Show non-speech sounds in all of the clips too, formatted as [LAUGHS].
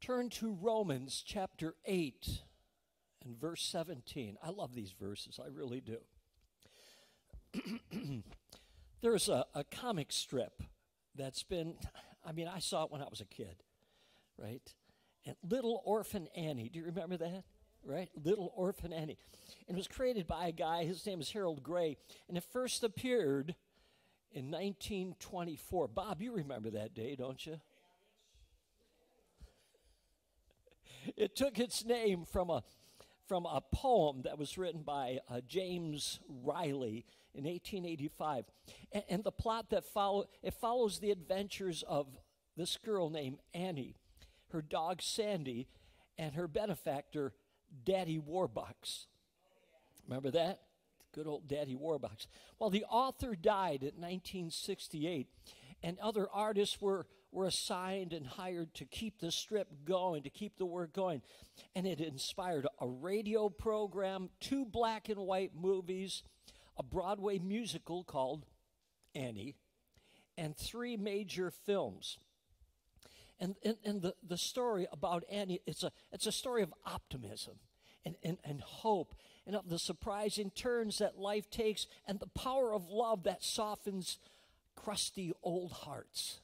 Turn to Romans chapter 8 and verse 17. I love these verses, I really do. [CLEARS THROAT] There's a, a comic strip that's been, I mean, I saw it when I was a kid, right? And Little Orphan Annie. Do you remember that? Right? Little Orphan Annie. And it was created by a guy, his name is Harold Gray, and it first appeared in 1924. Bob, you remember that day, don't you? It took its name from a from a poem that was written by uh, James Riley in 1885, and, and the plot that follow it follows the adventures of this girl named Annie, her dog Sandy, and her benefactor Daddy Warbucks. Remember that? Good old Daddy Warbucks. Well, the author died in 1968, and other artists were were assigned and hired to keep the strip going, to keep the work going. And it inspired a radio program, two black and white movies, a Broadway musical called Annie, and three major films. And, and, and the, the story about Annie, it's a, it's a story of optimism and, and, and hope and of the surprising turns that life takes and the power of love that softens crusty old hearts.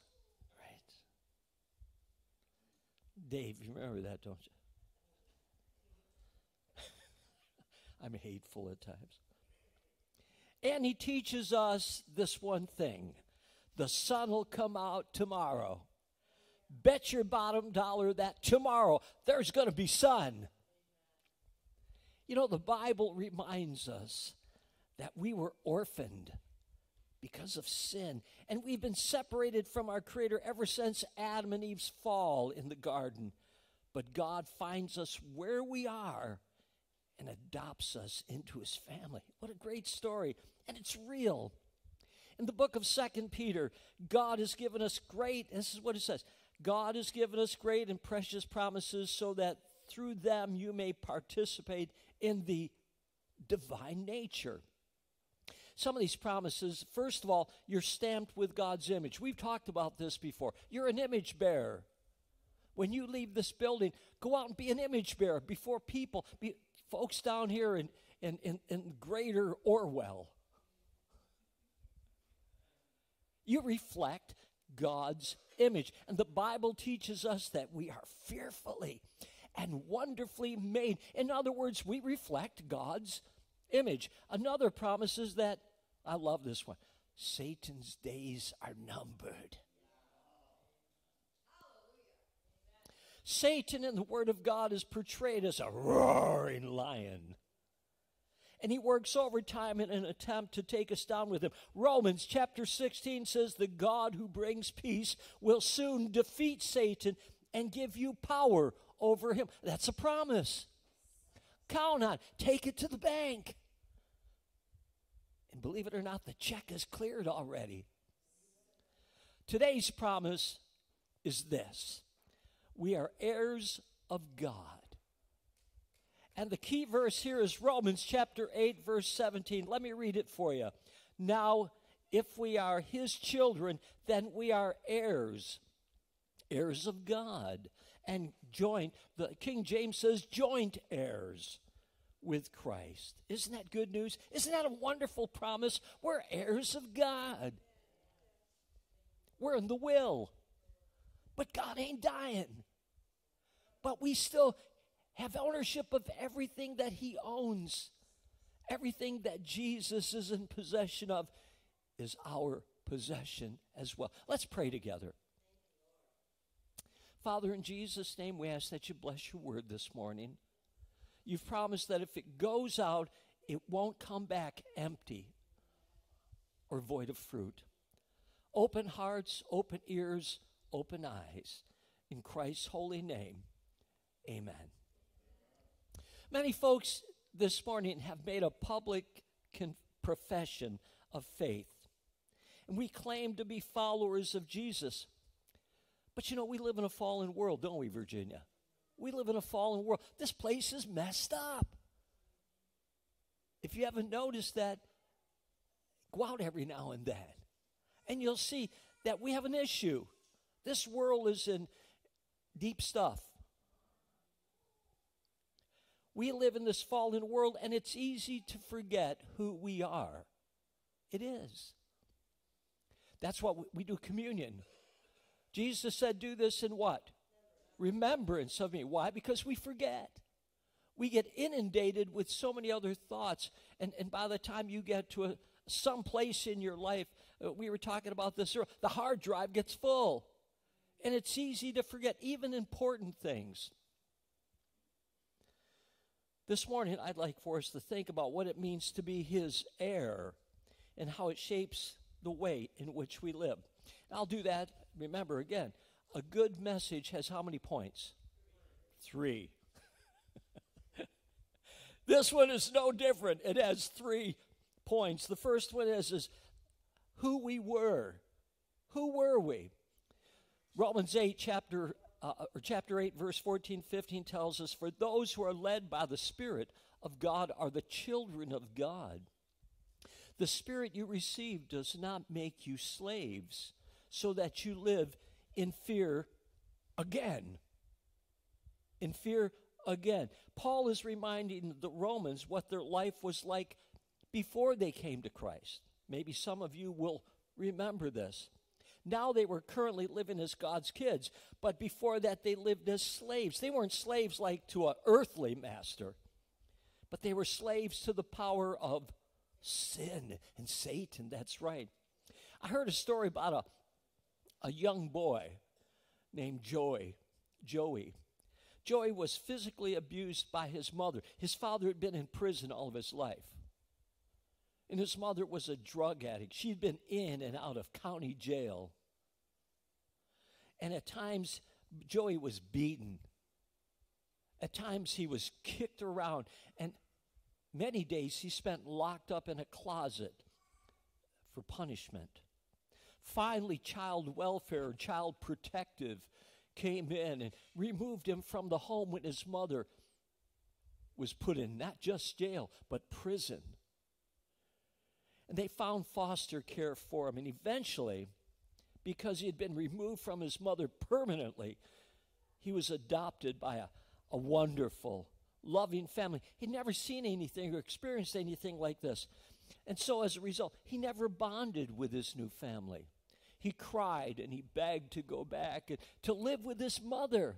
Dave, you remember that, don't you? [LAUGHS] I'm hateful at times. And he teaches us this one thing the sun will come out tomorrow. Bet your bottom dollar that tomorrow there's going to be sun. You know, the Bible reminds us that we were orphaned because of sin. And we've been separated from our Creator ever since Adam and Eve's fall in the garden. But God finds us where we are and adopts us into his family. What a great story. And it's real. In the book of Second Peter, God has given us great, this is what it says God has given us great and precious promises so that through them you may participate in the divine nature some of these promises, first of all, you're stamped with God's image. We've talked about this before. You're an image bearer. When you leave this building, go out and be an image bearer before people, be, folks down here in, in, in, in greater Orwell. You reflect God's image. And the Bible teaches us that we are fearfully and wonderfully made. In other words, we reflect God's image. Another promise is that, I love this one, Satan's days are numbered. Satan in the Word of God is portrayed as a roaring lion. And he works overtime in an attempt to take us down with him. Romans chapter 16 says, The God who brings peace will soon defeat Satan and give you power over him. That's a promise. Count on, take it to the bank. And believe it or not, the check is cleared already. Today's promise is this we are heirs of God. And the key verse here is Romans chapter 8, verse 17. Let me read it for you. Now, if we are his children, then we are heirs, heirs of God, and joint. The King James says joint heirs with Christ. Isn't that good news? Isn't that a wonderful promise? We're heirs of God. We're in the will. But God ain't dying. But we still have ownership of everything that He owns. Everything that Jesus is in possession of is our possession as well. Let's pray together. Father, in Jesus' name, we ask that you bless your word this morning. You've promised that if it goes out, it won't come back empty or void of fruit. Open hearts, open ears, open eyes. In Christ's holy name, amen. Many folks this morning have made a public profession of faith. And we claim to be followers of Jesus. But you know, we live in a fallen world, don't we, Virginia? We live in a fallen world. This place is messed up. If you haven't noticed that, go out every now and then, and you'll see that we have an issue. This world is in deep stuff. We live in this fallen world, and it's easy to forget who we are. It is. That's what we do communion. Jesus said, Do this in what? Remembrance of me. Why? Because we forget. We get inundated with so many other thoughts, and, and by the time you get to a, some place in your life, uh, we were talking about this the hard drive gets full. And it's easy to forget even important things. This morning, I'd like for us to think about what it means to be His heir and how it shapes the way in which we live. I'll do that. Remember, again, a good message has how many points? Three. [LAUGHS] this one is no different. It has three points. The first one is, is who we were. Who were we? Romans 8, chapter, uh, or chapter 8, verse 14, 15 tells us, For those who are led by the Spirit of God are the children of God. The Spirit you receive does not make you slaves, so that you live in fear again. In fear again. Paul is reminding the Romans what their life was like before they came to Christ. Maybe some of you will remember this. Now they were currently living as God's kids, but before that they lived as slaves. They weren't slaves like to an earthly master, but they were slaves to the power of sin and Satan. That's right. I heard a story about a, a young boy named Joey. Joey. Joey was physically abused by his mother. His father had been in prison all of his life. And his mother was a drug addict. She'd been in and out of county jail. And at times, Joey was beaten. At times, he was kicked around. And many days, he spent locked up in a closet for punishment. Finally, child welfare child protective came in and removed him from the home when his mother was put in not just jail, but prison. And they found foster care for him. And eventually, because he had been removed from his mother permanently, he was adopted by a, a wonderful, loving family. He'd never seen anything or experienced anything like this. And so, as a result, he never bonded with his new family. He cried and he begged to go back and to live with his mother.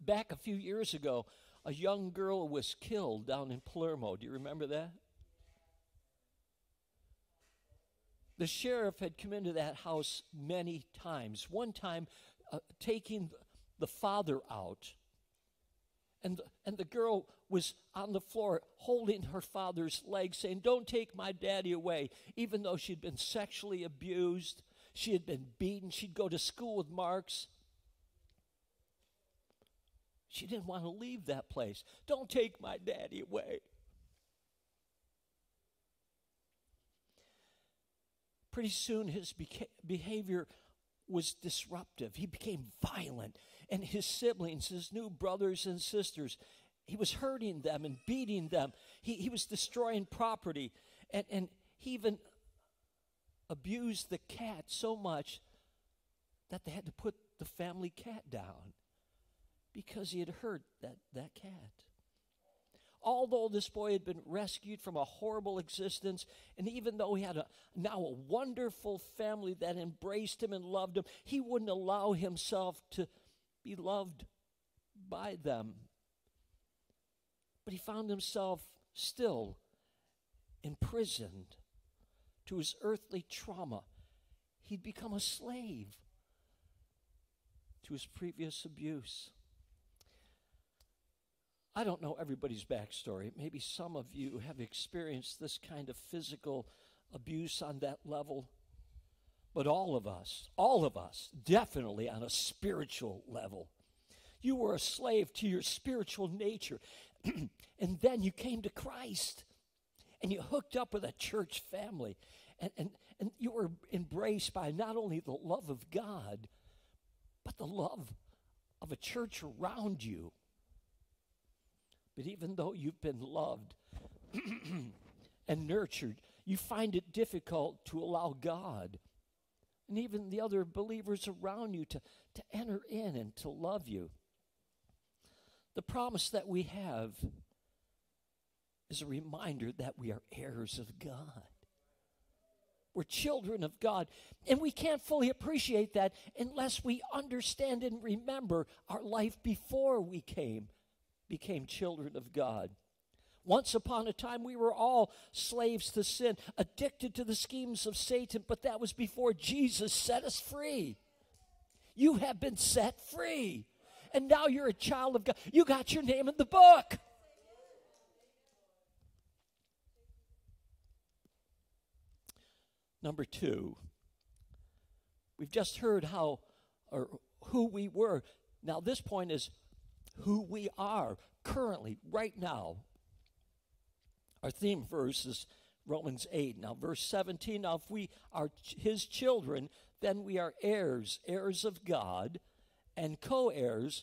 Back a few years ago, a young girl was killed down in Palermo. Do you remember that? The sheriff had come into that house many times. One time, uh, taking the father out, and, and the girl was on the floor holding her father's leg, saying, Don't take my daddy away. Even though she'd been sexually abused, she had been beaten, she'd go to school with marks. She didn't want to leave that place. Don't take my daddy away. Pretty soon, his beca- behavior was disruptive. He became violent. And his siblings, his new brothers and sisters, he was hurting them and beating them. He, he was destroying property. And, and he even abused the cat so much that they had to put the family cat down because he had hurt that, that cat although this boy had been rescued from a horrible existence, and even though he had a, now a wonderful family that embraced him and loved him, he wouldn't allow himself to be loved by them. But he found himself still imprisoned to his earthly trauma. He'd become a slave to his previous abuse. I don't know everybody's backstory. Maybe some of you have experienced this kind of physical abuse on that level. But all of us, all of us, definitely on a spiritual level. You were a slave to your spiritual nature. [CLEARS THROAT] and then you came to Christ and you hooked up with a church family. And, and, and you were embraced by not only the love of God, but the love of a church around you. But even though you've been loved [CLEARS THROAT] and nurtured, you find it difficult to allow God and even the other believers around you to, to enter in and to love you. The promise that we have is a reminder that we are heirs of God. We're children of God. And we can't fully appreciate that unless we understand and remember our life before we came, became children of God. Once upon a time, we were all slaves to sin, addicted to the schemes of Satan, but that was before Jesus set us free. You have been set free. And now you're a child of God. You got your name in the book. Number two, we've just heard how or who we were. Now, this point is who we are currently, right now. Our theme verse is Romans 8. Now, verse 17 now, if we are his children, then we are heirs, heirs of God, and co heirs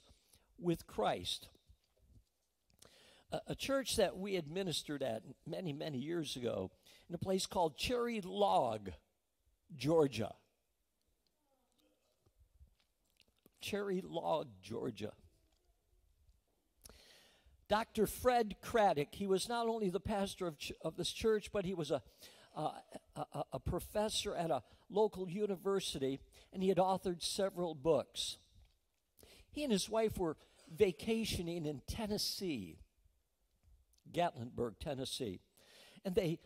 with Christ. A, a, church that we administered at many, many years ago in a place called Cherry Log, Georgia. Cherry Log, Georgia. Dr. Fred Craddock, he was not only the pastor of, ch- of this church, but he was a, uh, a, a professor at a local university, and he had authored several books. He and his wife were vacationing in Tennessee, Gatlinburg, Tennessee, and they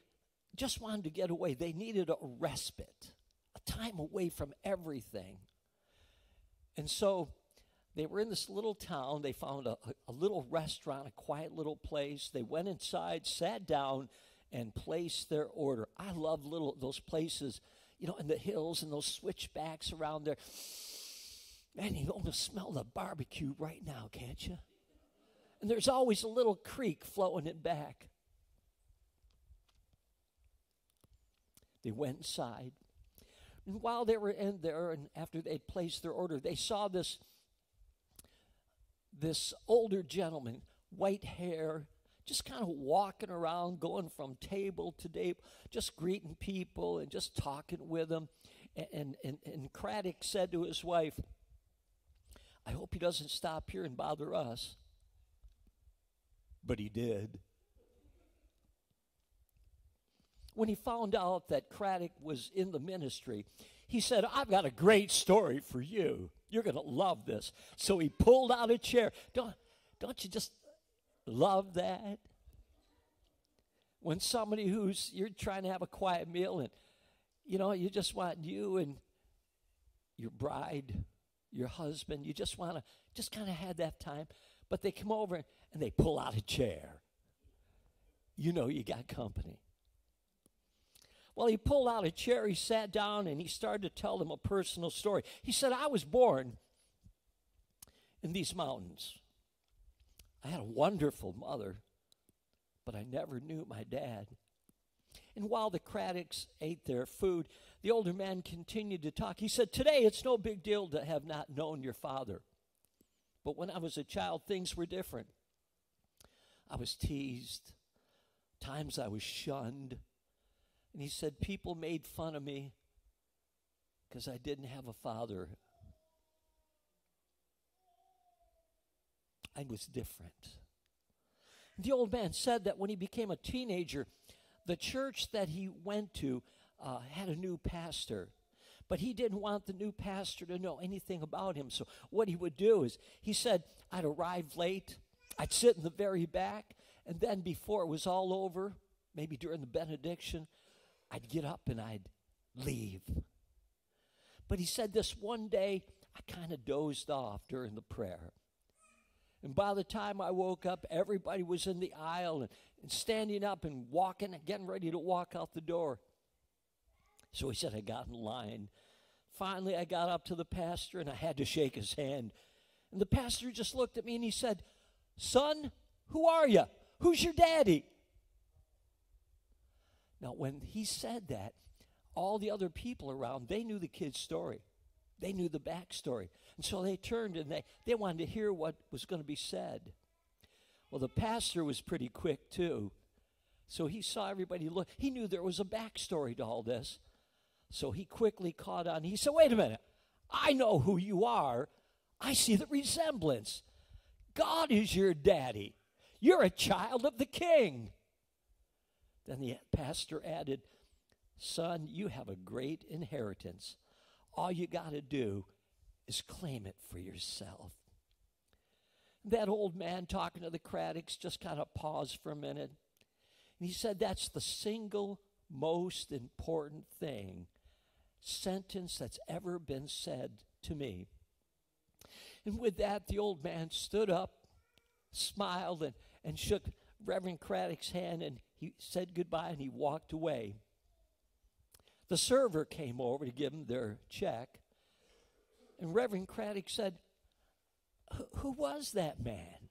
just wanted to get away. They needed a respite, a time away from everything. And so they were in this little town. They found a, a, little restaurant, a quiet little place. They went inside, sat down, and placed their order. I love little those places, you know, in the hills and those switchbacks around there. Man, you almost smell the barbecue right now, can't you? And there's always a little creek flowing it back. They went inside. And while they were in there, and after they'd placed their order, they saw this, this older gentleman, white hair, just kind of walking around, going from table to table, just greeting people and just talking with them. And, and, and Craddock said to his wife, I hope he doesn't stop here and bother us. But he did. When he found out that Craddock was in the ministry, he said, I've got a great story for you. You're going to love this. So he pulled out a chair. Don't, don't you just love that? When somebody who's, you're trying to have a quiet meal and, you know, you just want you and your bride, your husband, you just want to, just kind of have that time. But they come over and they pull out a chair. You know you got company. Well, he pulled out a chair, he sat down, and he started to tell them a personal story. He said, I was born in these mountains. I had a wonderful mother, but I never knew my dad. And while the Craddocks ate their food, the older man continued to talk. He said, Today it's no big deal to have not known your father. But when I was a child, things were different. I was teased, times I was shunned. And he said, People made fun of me because I didn't have a father I was different. The old man said that when he became a teenager, the church that he went to uh, had a new pastor. But he didn't want the new pastor to know anything about him. So, what he would do is, he said, I'd arrive late, I'd sit in the very back, and then before it was all over, maybe during the benediction, I'd get up and I'd leave. But he said this one day, I kind of dozed off during the prayer. And by the time I woke up, everybody was in the aisle and, and standing up and walking and getting ready to walk out the door. So he said, I got in line. Finally, I got up to the pastor and I had to shake his hand. And the pastor just looked at me and he said, Son, who are you? Who's your daddy? Now, when he said that, all the other people around, they knew the kid's story. They knew the backstory. And so they turned and they, they wanted to hear what was going to be said. Well, the pastor was pretty quick too. So he saw everybody look. He knew there was a backstory to all this. So he quickly caught on. He said, Wait a minute. I know who you are. I see the resemblance. God is your daddy. You're a child of the king. Then the pastor added, Son, you have a great inheritance. All you got to do is claim it for yourself. That old man talking to the Craddocks just kind of paused for a minute. And he said, That's the single most important thing, sentence that's ever been said to me. And with that, the old man stood up, smiled, and, and shook Reverend Craddock's hand, and he said goodbye and he walked away. The server came over to give him their check, and Reverend Craddock said, Who was that man?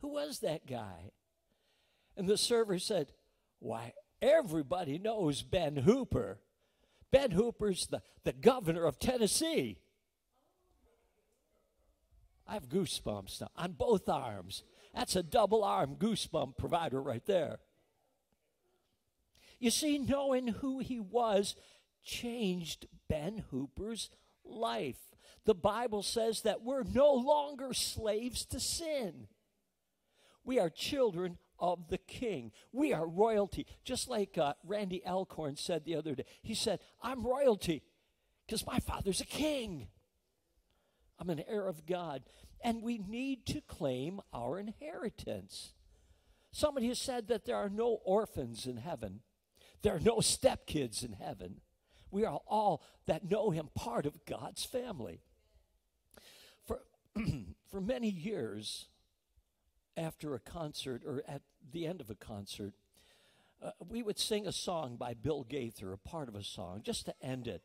Who was that guy? And the server said, Why, everybody knows Ben Hooper. Ben Hooper's the, the governor of Tennessee. I have goosebumps now on both arms. That's a double arm goosebump provider right there. You see, knowing who he was changed Ben Hooper's life. The Bible says that we're no longer slaves to sin. We are children of the king. We are royalty. Just like uh, Randy Alcorn said the other day. He said, I'm royalty because my father's a king. I'm an heir of God. And we need to claim our inheritance. Somebody has said that there are no orphans in heaven, there are no stepkids in heaven. We are all that know him part of God's family. For, [CLEARS THROAT] for many years after a concert or at the end of a concert, uh, we would sing a song by Bill Gaither, a part of a song, just to end it.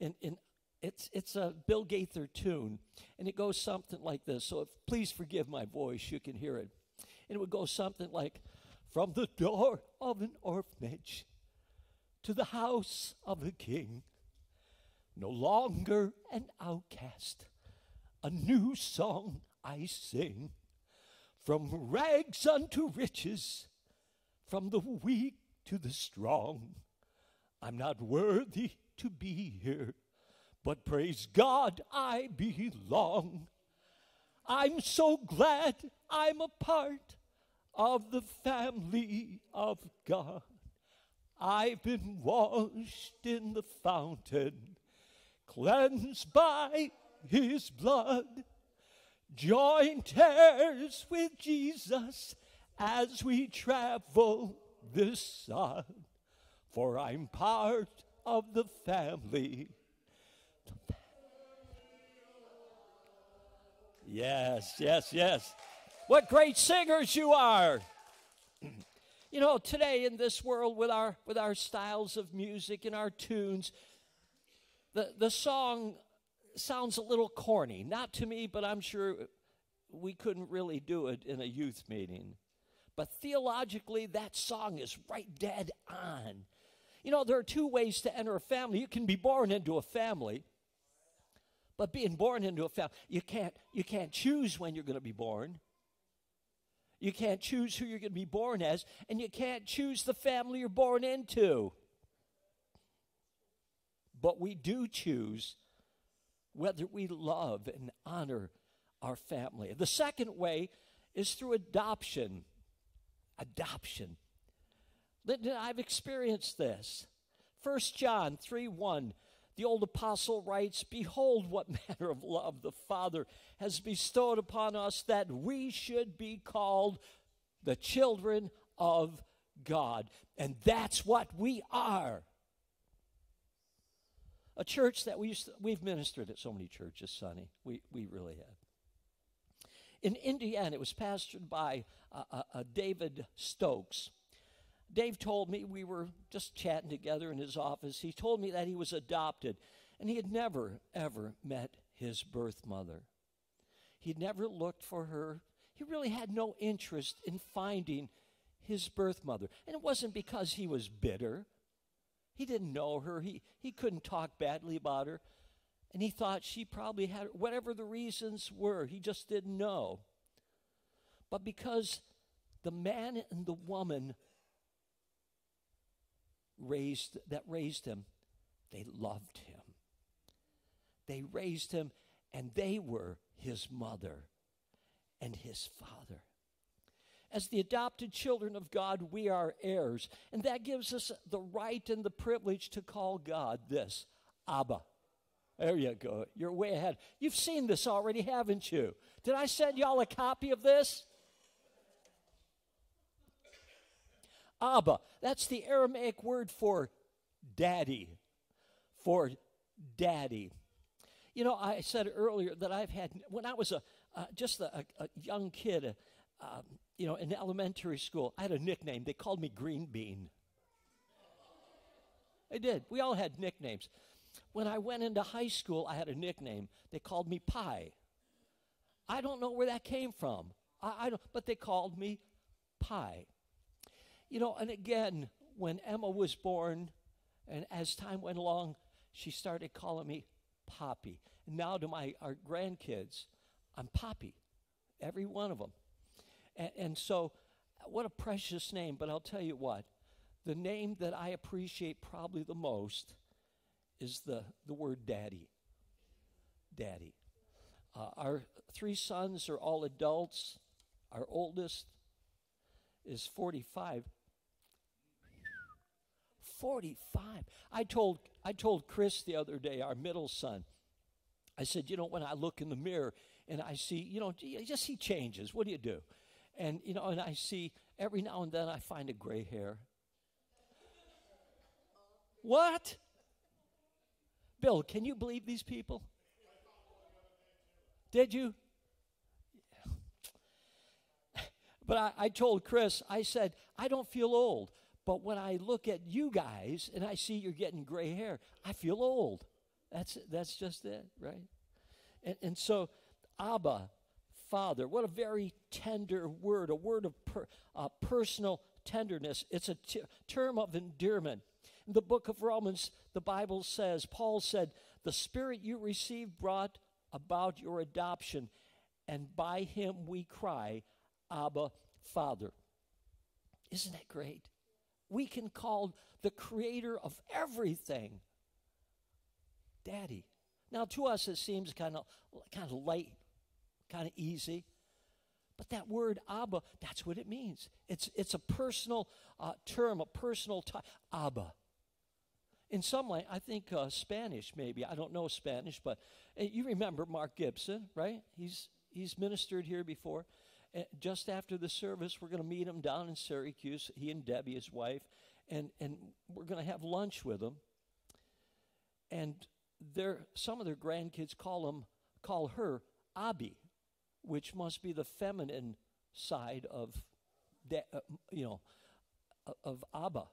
And, and it's, it's a Bill Gaither tune, and it goes something like this. So if, please forgive my voice, you can hear it. And it would go something like From the door of an orphanage to the house of a king, no longer an outcast, a new song I sing. From rags unto riches, from the weak to the strong, I'm not worthy to be here but praise God, I belong. I'm so glad I'm a part of the family of God. I've been washed in the fountain, cleansed by his blood. Joint heirs with Jesus as we travel this sod. For I'm part of the family Yes, yes, yes. What great singers you are. You know, today in this world with our with our styles of music and our tunes, the the song sounds a little corny. Not to me, but I'm sure we couldn't really do it in a youth meeting. But theologically, that song is right dead on. You know, there are two ways to enter a family. You can be born into a family, but being born into a family, you can't, you can't choose when you're going to be born. You can't choose who you're going to be born as, and you can't choose the family you're born into. But we do choose whether we love and honor our family. The second way is through adoption. Adoption. I've experienced this. 1 John 3 1 the old apostle writes, Behold, what [LAUGHS] manner of love the Father has bestowed upon us that we should be called the children of God. And that's what we are. A church that we used to, we've ministered at so many churches, Sonny. We, we really have. In Indiana, it was pastored by uh, uh, uh David Stokes. Dave told me we were just chatting together in his office. He told me that he was adopted and he had never, ever met his birth mother. He'd never looked for her. He really had no interest in finding his birth mother. And it wasn't because he was bitter. He didn't know her, he, he couldn't talk badly about her. And he thought she probably had, whatever the reasons were, he just didn't know. But because the man and the woman raised that raised him, they loved him. They raised him and they were his mother and his father. As the adopted children of God, we are heirs. And that gives us the right and the privilege to call God this Abba. There you go. You're way ahead. You've seen this already, haven't you? Did I send y'all a copy of this? Abba. That's the Aramaic word for daddy. For daddy. You know, I said earlier that I've had, when I was a uh, just a, a, young kid, uh, um, you know, in elementary school, I had a nickname. They called me Green Bean. They did. We all had nicknames. When I went into high school, I had a nickname. They called me Pie. I don't know where that came from. I, I don't, but they called me Pie. You know, and again, when Emma was born, and as time went along, she started calling me Poppy. And now to my our grandkids, I'm Poppy, every one of them. And, and so, what a precious name. But I'll tell you what, the name that I appreciate probably the most is the, the word daddy. Daddy. Uh, our three sons are all adults. Our oldest is 45. 45. I told, I told Chris the other day, our middle son, I said, you know, when I look in the mirror and I see, you know, you just he changes. What do you do? And, you know, and I see every now and then I find a gray hair. What? Bill, can you believe these people? Did you? But I, I, told Chris, I said, I don't feel old. But when I look at you guys and I see you're getting gray hair, I feel old. That's, that's just it, right? And, and so, Abba, Father, what a very tender word, a word of per, uh, personal tenderness. It's a t- term of endearment. In the book of Romans, the Bible says, Paul said, The Spirit you received brought about your adoption, and by him we cry, Abba, Father. Isn't that great? We can call the creator of everything Daddy. Now, to us, it seems kind of kind of light, kind of easy. But that word Abba, that's what it means. It's, it's a personal uh, term, a personal tie. Abba. In some way, I think uh, Spanish, maybe. I don't know Spanish, but uh, you remember Mark Gibson, right? He's, he's ministered here before. Just after the service, we're going to meet him down in Syracuse, he and Debbie, his wife, and, and we're going to have lunch with him. And their, some of their grandkids call, him, call her Abi, which must be the feminine side of, de, uh, you know, of Abba,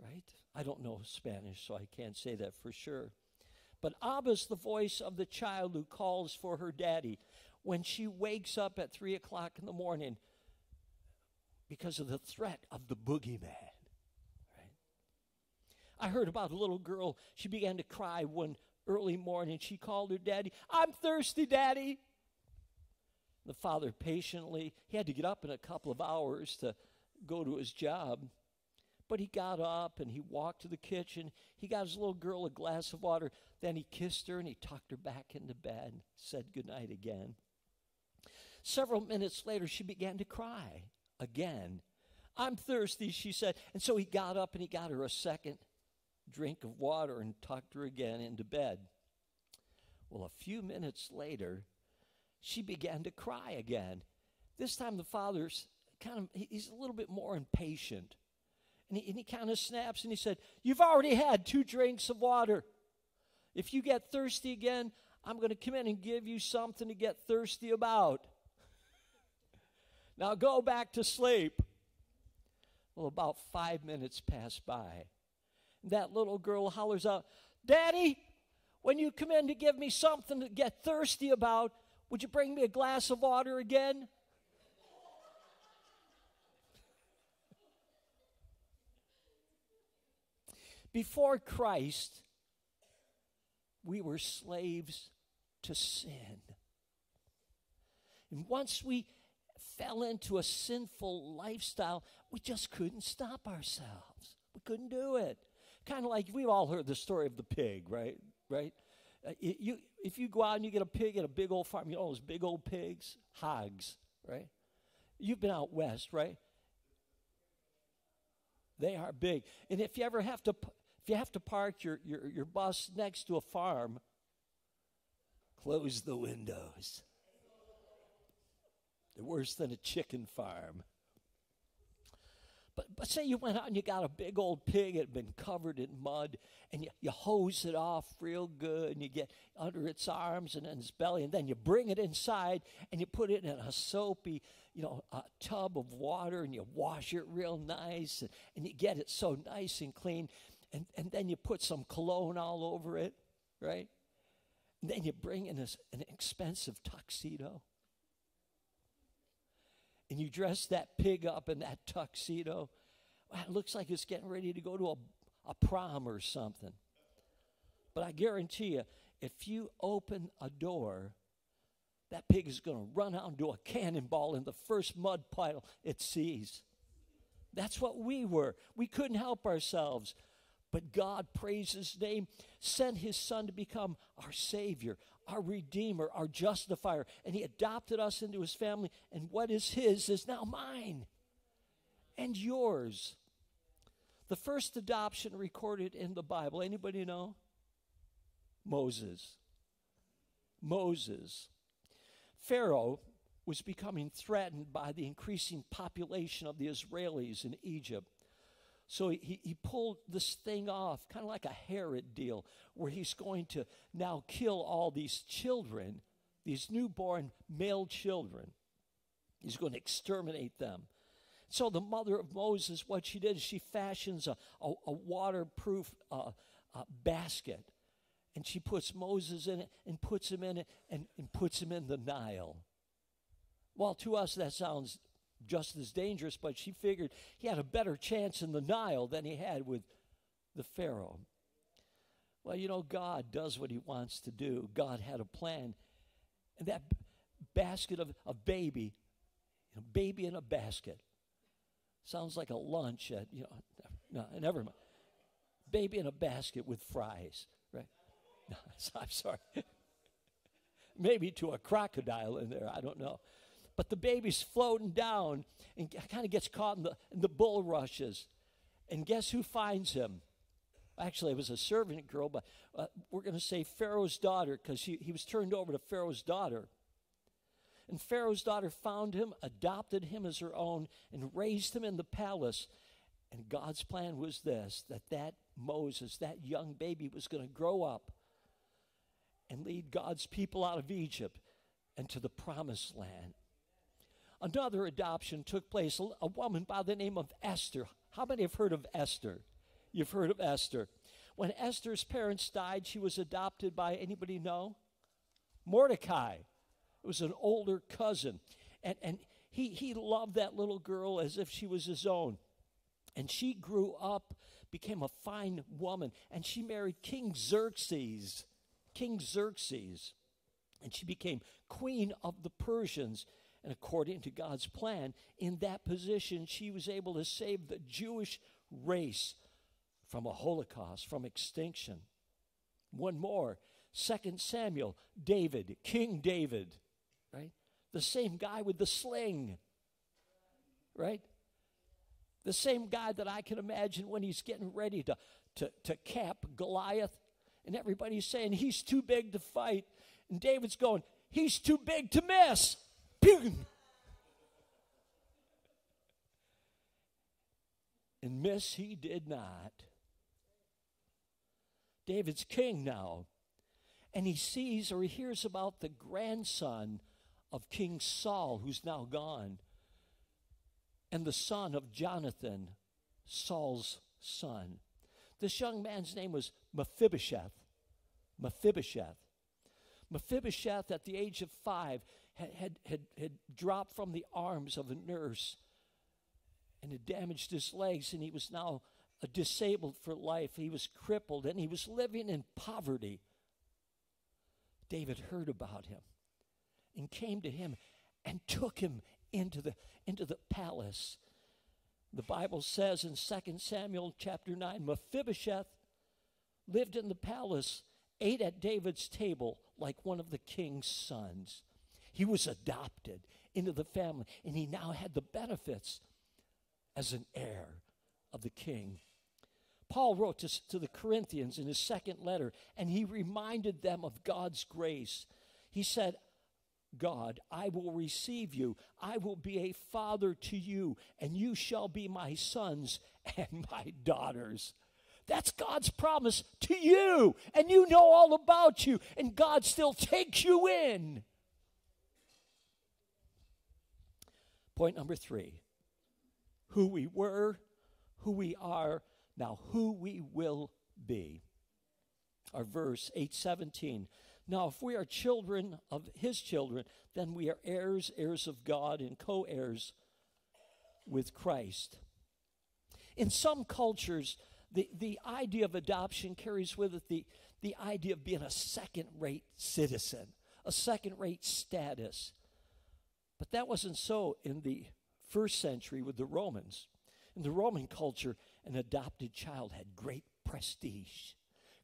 right? I don't know Spanish, so I can't say that for sure. But Abba's the voice of the child who calls for her daddy when she wakes up at 3 o'clock in the morning because of the threat of the boogeyman. I heard about a little girl, she began to cry one early morning. She called her daddy, I'm thirsty, daddy. The father patiently, he had to get up in a couple of hours to go to his job. But he got up and he walked to the kitchen. He got his little girl a glass of water. Then he kissed her and he tucked her back into bed, and said goodnight again. Several minutes later, she began to cry again. I'm thirsty, she said. And so he got up and he got her a second drink of water and tucked her again into bed. Well, a few minutes later, she began to cry again. This time the father's kind of, he's a little bit more impatient. And he, and he kind of snaps and he said, You've already had two drinks of water. If you get thirsty again, I'm going to come in and give you something to get thirsty about. now go back to sleep. Well, about five minutes pass by. That little girl hollers out, Daddy, when you come in to give me something to get thirsty about, would you bring me a glass of water again? Before Christ, we were slaves to sin. And once we fell into a sinful lifestyle, we just couldn't stop ourselves. We couldn't do it. Kind of like we've all heard the story of the pig, right? Right? Uh, you, if you go out and you get a pig at a big old farm, you know those big old pigs, hogs, right? You've been out west, right? They are big. And if you ever have to if you have to park your, your, your bus next to a farm, close the windows. They're worse than a chicken farm. But, but say you went out and you got a big old pig that had been covered in mud, and you, you hose it off real good, and you get under its arms and in its belly, and then you bring it inside and you put it in a soapy, you know, a tub of water, and you wash it real nice, and, and you get it so nice and clean, and, and then you put some cologne all over it, right? And then you bring in this, an expensive tuxedo and you dress that pig up in that tuxedo, well, it looks like it's getting ready to go to a, a prom or something. But I guarantee you, if you open a door, that pig is going to run out and do a cannonball in the first mud pile it sees. That's what we were. We couldn't help ourselves. But God, praise His name, sent His Son to become our Savior, our Redeemer, our Justifier, and He adopted us into His family. And what is His is now mine and yours. The first adoption recorded in the Bible, anybody know? Moses. Moses. Pharaoh was becoming threatened by the increasing population of the Israelis in Egypt. So he, he pulled this thing off, kind of like a Herod deal, where he's going to now kill all these children, these newborn male children. He's going to exterminate them. So the mother of Moses, what she did is she fashions a, a, a waterproof uh, uh, basket. And she puts Moses in it and puts him in it and, and puts him in the Nile. Well, to us, that sounds just as dangerous, but she figured he had a better chance in the Nile than he had with the Pharaoh. Well, you know, God does what he wants to do. God had a plan. And that basket of a baby, baby in a basket, sounds like a lunch at, you know, [LAUGHS] no, never mind. Baby in a basket with fries, right? No, [LAUGHS] I'm sorry. [LAUGHS] Maybe to a crocodile in there, I don't know but the baby's floating down and kind of gets caught in the, in the bulrushes. And guess who finds him? Actually, it was a servant girl, but uh, we're going to say Pharaoh's daughter because he, he was turned over to Pharaoh's daughter. And Pharaoh's daughter found him, adopted him as her own, and raised him in the palace. And God's plan was this that that Moses, that young baby, was going to grow up and lead God's people out of Egypt and to the promised land another adoption took place. A woman by the name of Esther. How many have heard of Esther? You've heard of Esther. When Esther's parents died, she was adopted by anybody know? Mordecai. It was an older cousin. And, and he, he loved that little girl as if she was his own. And she grew up, became a fine woman, and she married King Xerxes. King Xerxes. And she became queen of the Persians. And according to God's plan, in that position, she was able to save the Jewish race from a Holocaust, from extinction. One more, Second Samuel, David, King David, right? The same guy with the sling, right? The same guy that I can imagine when he's getting ready to, to, to cap Goliath, and everybody's saying he's too big to fight. And David's going, he's too big to miss. And miss he did not. David's king now. And he sees or he hears about the grandson of King Saul, who's now gone, and the son of Jonathan, Saul's son. This young man's name was Mephibosheth. Mephibosheth. Mephibosheth, at the age of five, had, had, had, dropped from the arms of a nurse and had damaged his legs, and he was now disabled for life. He was crippled and he was living in poverty. David heard about him and came to him and took him into the, into the palace. The Bible says in 2 Samuel chapter 9 Mephibosheth lived in the palace, ate at David's table like one of the king's sons. He was adopted into the family, and he now had the benefits as an heir of the king. Paul wrote to, to the Corinthians in his second letter, and he reminded them of God's grace. He said, God, I will receive you. I will be a father to you, and you shall be my sons [LAUGHS] and my daughters. That's God's promise to you, and you know all about you, and God still takes you in. Point number three who we were, who we are, now who we will be. Our verse 817. Now, if we are children of his children, then we are heirs, heirs of God, and co heirs with Christ. In some cultures, the, the idea of adoption carries with it the, the idea of being a second rate citizen, a second rate status. But that wasn't so in the first century with the Romans. In the Roman culture, an adopted child had great prestige,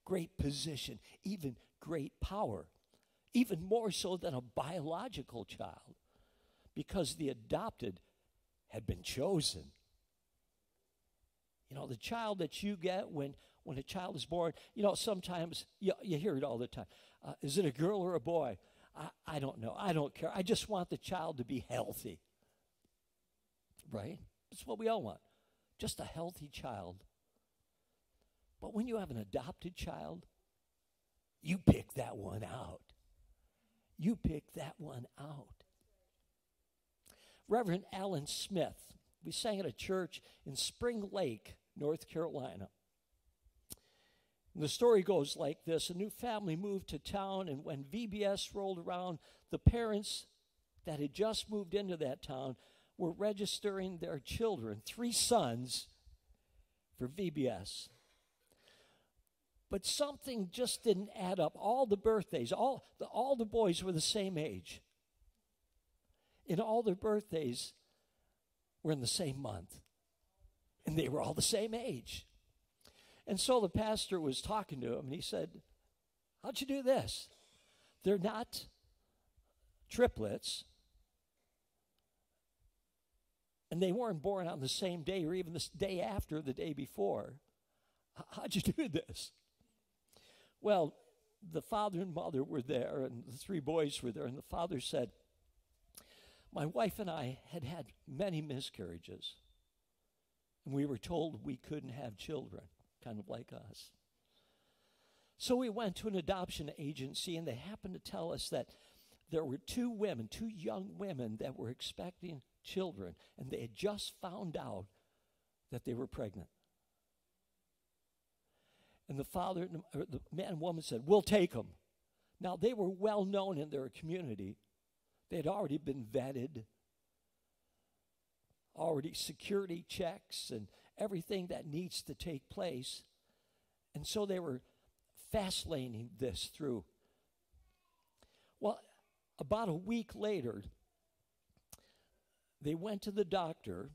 great position, even great power, even more so than a biological child, because the adopted had been chosen. You know, the child that you get when, when a child is born, you know, sometimes you, you hear it all the time. Uh, is it a girl or a boy? I, I don't know. I don't care. I just want the child to be healthy. Right? That's what we all want. Just a healthy child. But when you have an adopted child, you pick that one out. You pick that one out. Reverend Alan Smith, we sang at a church in Spring Lake, North Carolina. And the story goes like this A new family moved to town, and when VBS rolled around, the parents that had just moved into that town were registering their children, three sons, for VBS. But something just didn't add up. All the birthdays, all the, all the boys were the same age. And all their birthdays were in the same month. And they were all the same age. And so the pastor was talking to him and he said, How'd you do this? They're not triplets, and they weren't born on the same day or even the day after the day before. How'd you [LAUGHS] do this? Well, the father and mother were there, and the three boys were there, and the father said, My wife and I had had many miscarriages, and we were told we couldn't have children, kind of like us. So we went to an adoption agency, and they happened to tell us that there were two women, two young women, that were expecting children, and they had just found out that they were pregnant. And the father, the uh, man and woman said, We'll take them. Now, they were well known in their community. They had already been vetted, already security checks, and everything that needs to take place. And so they were fast laning this through. Well, about a week later, they went to the doctor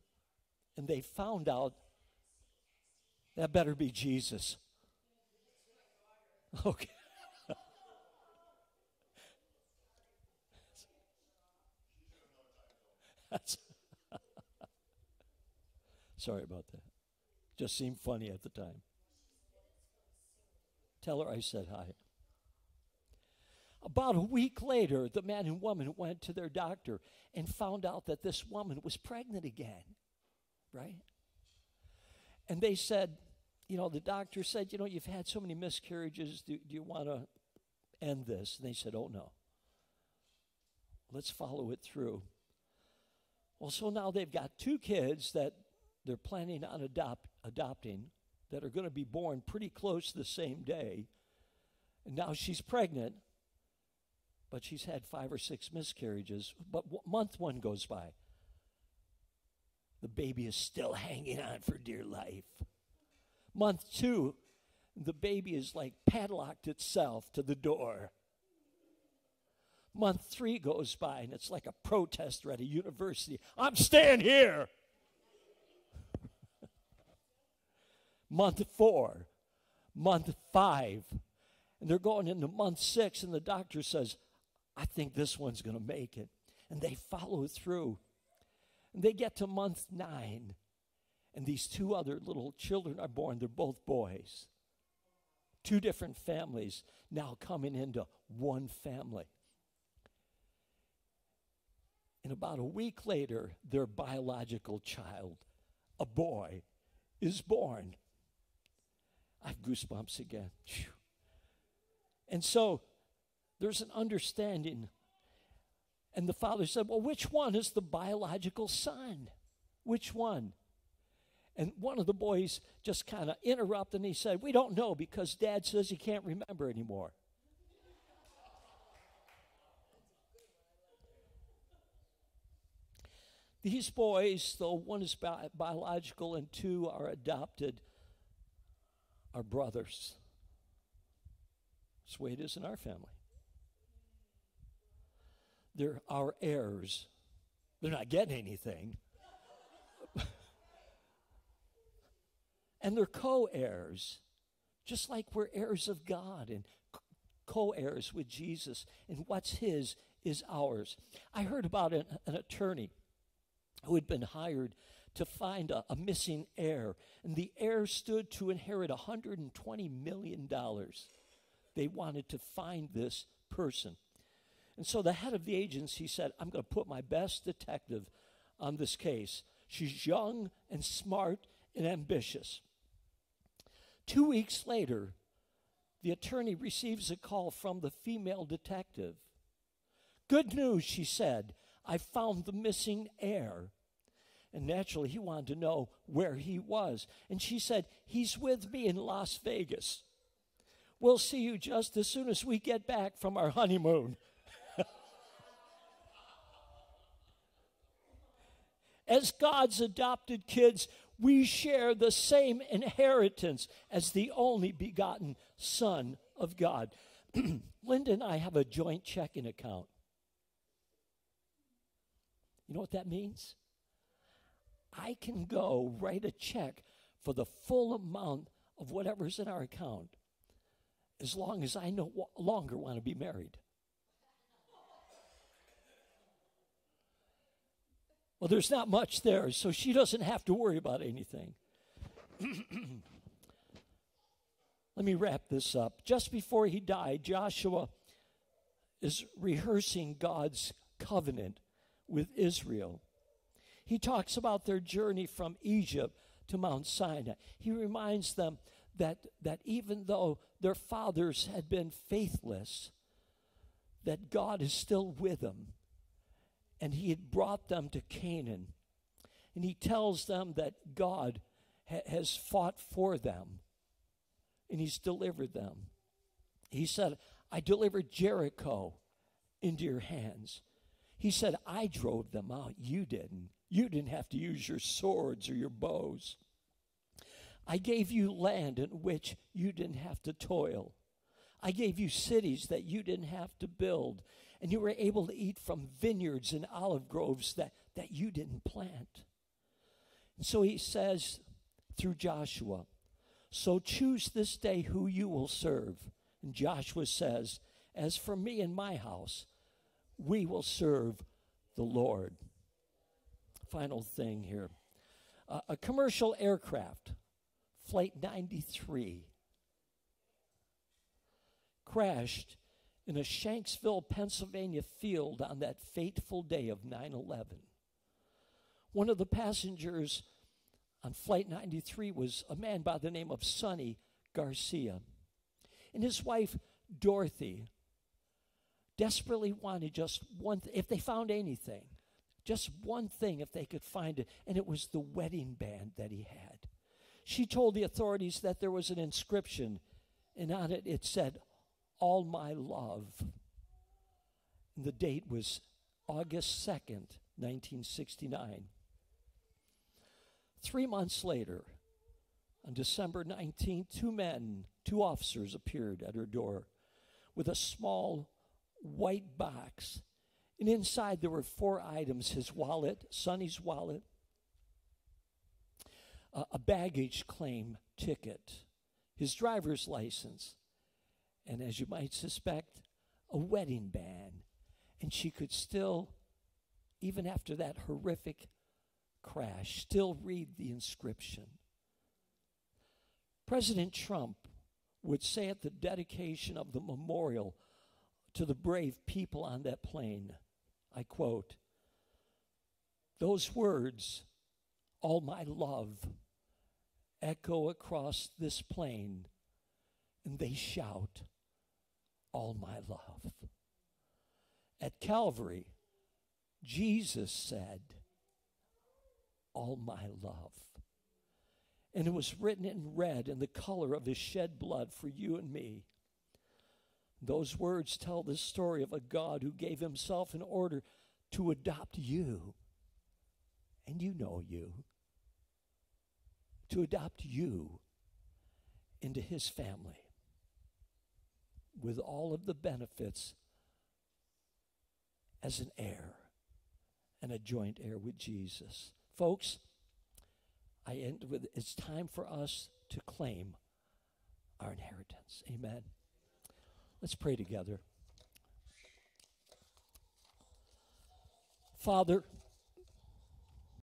and they found out that better be Jesus. [LAUGHS] Okay. [LAUGHS] Sorry about that. Just seemed funny at the time. Tell her I said hi. About a week later, the man and woman went to their doctor and found out that this woman was pregnant again, right? And they said, you know, the doctor said, you know, you've had so many miscarriages. Do, do you want to end this? And they said, oh, no. Let's follow it through. Well, so now they've got two kids that they're planning on adopt, adopting that are going to be born pretty close the same day. And now she's pregnant but she's had five or six miscarriages. But w- month one goes by. The baby is still hanging on for dear life. Month two, the baby is like padlocked itself to the door. Month three goes by, and it's like a protester at a university. I'm staying here. Month four, month five, and they're going into month six, and the doctor says, I think this one's going to make it. and they follow through. And they get to month nine, and these two other little children are born. They're both boys. Two different families now coming into one family. And about a week later, their biological child, a boy, is born. I have goosebumps again. And so there's an understanding. And the father said, Well, which one is the biological son? Which one? And one of the boys just kind of interrupted and he said, We don't know because dad says he can't remember anymore. These boys, though one is bi- biological and two are adopted, are brothers. That's the way it is in our family. They're our heirs. They're not getting anything. [LAUGHS] and they're co heirs, just like we're heirs of God and co heirs with Jesus. And what's His is ours. I heard about an, an attorney who had been hired to find a, a, missing heir, and the heir stood to inherit $120 million. They wanted to find this person. And so the head of the agency said, I'm going to put my best detective on this case. She's young and smart and ambitious. Two weeks later, the attorney receives a call from the female detective. Good news, she said. I found the missing heir. And naturally, he wanted to know where he was. And she said, He's with me in Las Vegas. We'll see you just as soon as we get back from our honeymoon. [LAUGHS] as God's adopted kids, we share the same inheritance as the only begotten Son of God. [CLEARS THROAT] Linda and I have a joint checking account. You know what that means? I can go write a check for the full amount of whatever's in our account as long as I no longer want to be married. Well, there's not much there, so she doesn't have to worry about anything. [CLEARS THROAT] Let me wrap this up. Just before he died, Joshua is rehearsing God's covenant with Israel. He talks about their journey from Egypt to Mount Sinai. He reminds them that, that even though their fathers had been faithless, that God is still with them. And he had brought them to Canaan. And he tells them that God ha- has fought for them and he's delivered them. He said, I delivered Jericho into your hands. He said, I drove them out. You didn't. You didn't have to use your swords or your bows. I gave you land in which you didn't have to toil. I gave you cities that you didn't have to build. And you were able to eat from vineyards and olive groves that, that you didn't plant. And so he says through Joshua, So choose this day who you will serve. And Joshua says, As for me and my house, we will serve the Lord. Final thing here uh, a commercial aircraft Flight 93 crashed in a Shanksville, Pennsylvania field on that fateful day of 9 11. One of the passengers on Flight 93 was a man by the name of Sonny Garcia. And his wife, Dorothy, desperately wanted just one, th- if they found anything, just one thing if they could find it, and it was the wedding band that he had. She told the authorities that there was an inscription, and on it it said, All my love. And the date was August 2nd, 1969. Three months later, on December 19th, two men, two officers appeared at her door with a small white box. And inside there were four items his wallet, Sonny's wallet, a baggage claim ticket, his driver's license, and as you might suspect, a wedding band. And she could still even after that horrific crash, still read the inscription. President Trump would say at the dedication of the memorial to the brave people on that plane, I quote, those words, all my love, echo across this plain, and they shout, all my love. At Calvary, Jesus said, all my love. And it was written in red in the color of his shed blood for you and me. Those words tell the story of a God who gave himself in order to adopt you. And you know you. To adopt you into his family with all of the benefits as an heir and a joint heir with Jesus. Folks, I end with it's time for us to claim our inheritance. Amen. Let's pray together. Father,